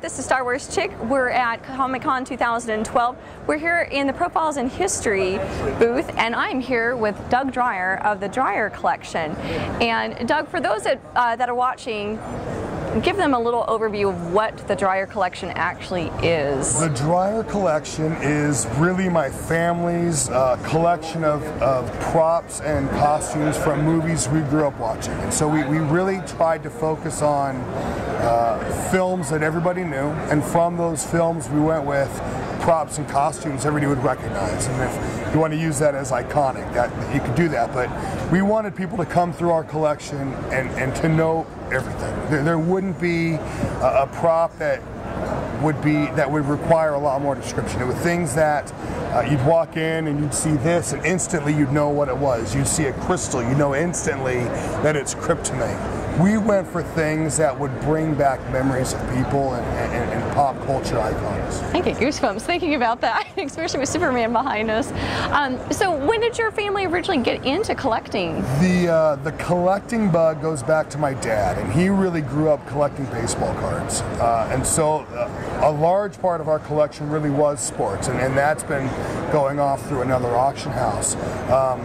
This is Star Wars Chick. We're at Comic Con 2012. We're here in the Profiles in History booth, and I'm here with Doug Dreier of the Dreier Collection. And Doug, for those that, uh, that are watching, give them a little overview of what the Dreier Collection actually is. The Dreier Collection is really my family's uh, collection of, of props and costumes from movies we grew up watching. And so we, we really tried to focus on uh, films that everybody knew, and from those films we went with props and costumes everybody would recognize. And if you want to use that as iconic, that you could do that. But we wanted people to come through our collection and, and to know everything. There, there wouldn't be a, a prop that would be that would require a lot more description. It was things that uh, you'd walk in and you'd see this, and instantly you'd know what it was. You'd see a crystal, you know instantly that it's kryptonite. We went for things that would bring back memories of people and, and, and pop culture icons. I get goosebumps thinking about that, especially with Superman behind us. Um, so, when did your family originally get into collecting? The uh, the collecting bug goes back to my dad, and he really grew up collecting baseball cards, uh, and so. Uh, a large part of our collection really was sports, and, and that's been going off through another auction house. Um,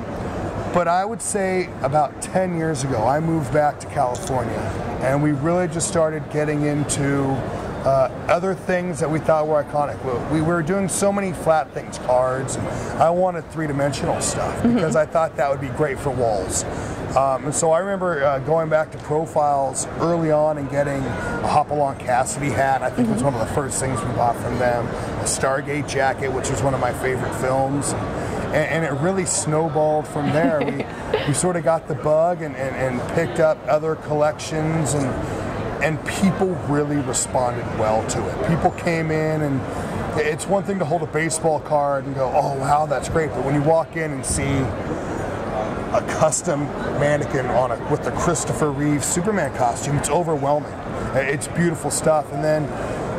but I would say about 10 years ago, I moved back to California, and we really just started getting into uh, other things that we thought were iconic. We, we, were doing so many flat things, cards. I wanted three-dimensional stuff mm-hmm. because mm-hmm. I thought that would be great for walls. Um, and so I remember uh, going back to profiles early on and getting a Hopalong Cassidy hat. I think mm-hmm. was one of the first things we bought from them. A Stargate jacket, which was one of my favorite films. And, and it really snowballed from there. we, we sort of got the bug and, and, and picked up other collections and and people really responded well to it. People came in and it's one thing to hold a baseball card and go, oh wow, that's great. But when you walk in and see a custom mannequin on a with the Christopher Reeve Superman costume. It's overwhelming. It's beautiful stuff. And then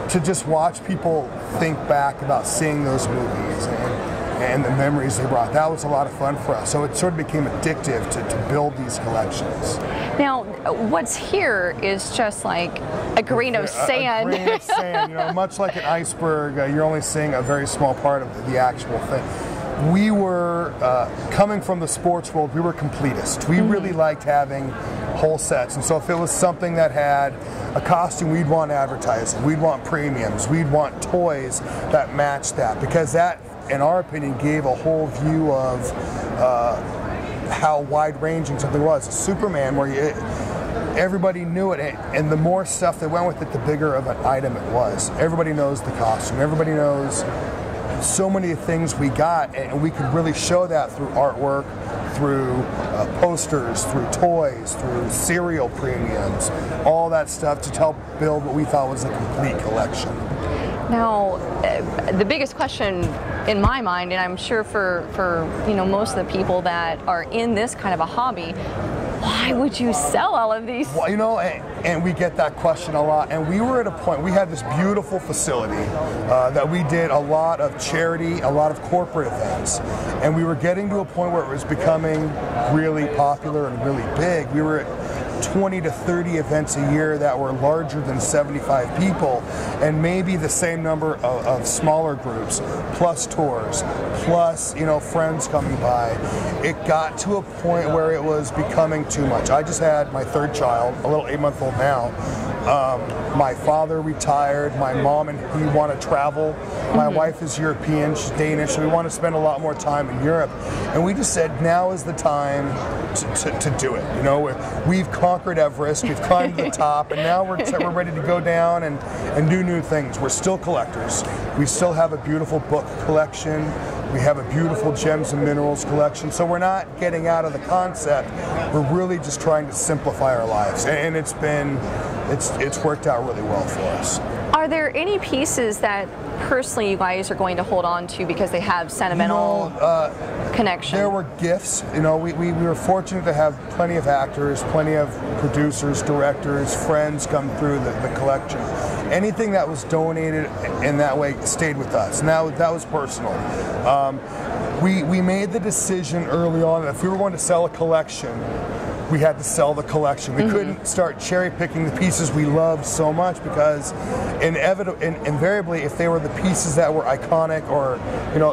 to just watch people think back about seeing those movies and, and the memories they brought, that was a lot of fun for us. So it sort of became addictive to, to build these collections. Now, what's here is just like a grain of sand. A, a grain of sand, you know, much like an iceberg, uh, you're only seeing a very small part of the, the actual thing we were uh, coming from the sports world. We were completists. We mm-hmm. really liked having whole sets, and so if it was something that had a costume, we'd want advertising. We'd want premiums. We'd want toys that matched that because that, in our opinion, gave a whole view of uh, how wide-ranging something was. Superman, where you everybody knew it, and the more stuff that went with it, the bigger of an item it was. Everybody knows the costume. Everybody knows so many things we got, and we could really show that through artwork, through uh, posters, through toys, through cereal premiums, all that stuff to help build what we thought was a complete collection. Now, uh, the biggest question in my mind, and I'm sure for, for you know most of the people that are in this kind of a hobby, why would you sell all of these? Well, you know, and, and, we get that question a lot. And we were at a point, we had this beautiful facility uh, that we did a lot of charity, a lot of corporate events. And we were getting to a point where it was becoming really popular and really big. We were 20 to 30 events a year that were larger than 75 people, and maybe the same number of, of smaller groups, plus tours, plus you know friends coming by. It got to a point where it was becoming too much. I just had my third child, a little eight-month-old now. Um, my father retired. My mom and he want to travel. My mm-hmm. wife is European. She's Danish. So we want to spend a lot more time in Europe. And we just said now is the time to, to, to do it. You know, we've conquered Everest. We've climbed the top, and now we're, we're ready to go down and, and do new things. We're still collectors. We still have a beautiful book collection. We have a beautiful gems and minerals collection. So we're not getting out of the concept. We're really just trying to simplify our lives. And it's been, it's, it's worked out really well for us. Are there any pieces that personally you guys are going to hold on to because they have sentimental you know, uh, connection? There were gifts. You know, we, we, we, were fortunate to have plenty of actors, plenty of producers, directors, friends come through the, the collection. Anything that was donated in that way stayed with us, and that, that was personal. Um, we, we made the decision early on that if we were going to sell a collection, we had to sell the collection. We Mm-hmm. couldn't start cherry picking the pieces we loved so much because inevit- in, invariably, if they were the pieces that were iconic or, you know,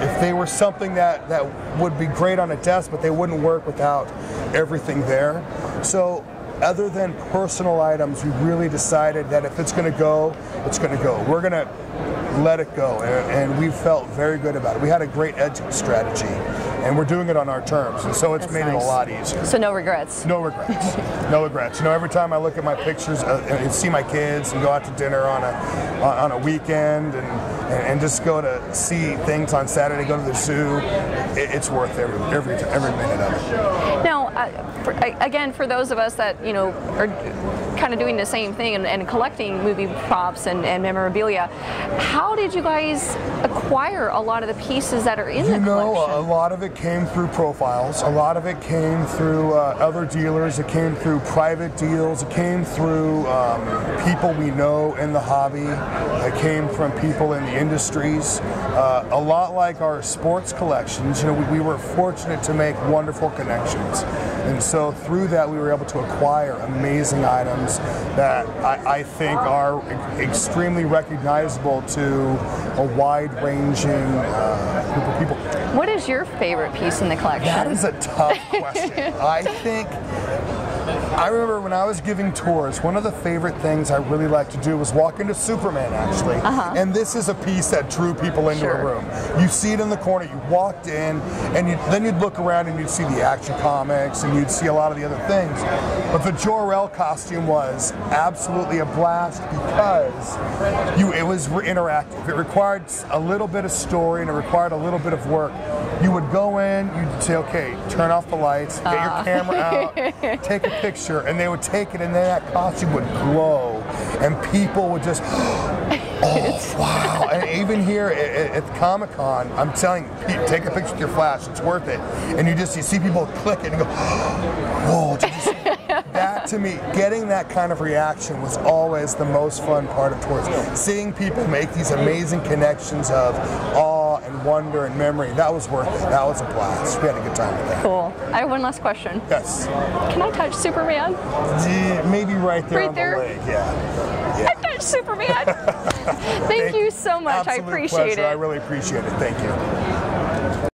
if they were something that, that would be great on a desk, but they wouldn't work without everything there. So, other than personal items, we really decided that if it's going to go, it's going to go. We're going to let it go, and, and we felt very good about it. We had a great exit strategy, and we're doing it on our terms, and so it's That's made it a lot easier. So no regrets. No regrets. no regrets. You know, every time I look at my pictures uh, and see my kids and go out to dinner on a on on a weekend and, and and just go to see things on Saturday, go to the zoo, it, it's worth every every every minute of it. Now, uh, for, again, for those of us that you know are kind of doing the same thing and, and collecting movie props and, and memorabilia, how did you guys acquire a lot of the pieces that are in the collection? You know, a lot of it came through profiles. A lot of it came through uh, other dealers. It came through private deals. It came through um, people we know in the hobby. It came from people in the industries. Uh, a lot like our sports collections, you know, we, we were fortunate to make wonderful connections. And so through that, we were able to acquire amazing items that I, I think are e- extremely recognizable to a wide-ranging uh, group of people. what is your favorite piece in the collection? That is a tough question. I think I remember when I was giving tours, one of the favorite things I really like to do was walk into Superman actually. Uh-huh. And this is a piece that drew people into Sure. a room. You see it in the corner, you walked in, and you, then you'd look around and you'd see the action comics and you'd see a lot of the other things. But the Jor-El costume was absolutely a blast because you it was interactive. It required a little bit of story and it required a little bit of work. You would go in, you'd say, okay, turn off the lights, get your ah. camera out, take a picture, and they would take it, and then that costume would glow, and people would just, oh wow! And even here at, at Comic Con, I'm telling you, take a picture with your flash; it's worth it. And you just you see people click it and go, whoa! did you see that to me, getting that kind of reaction was always the most fun part of tours. Seeing people make these amazing connections of and wonder and memory, that was worth it. That was a blast. We had a good time with that. Cool. I have one last question. Yes. Can I touch Superman? Yeah, Maybe right there Right on there? the leg, yeah. I touch Superman. Thank you so much. I appreciate pleasure. it. I really appreciate it. Thank you.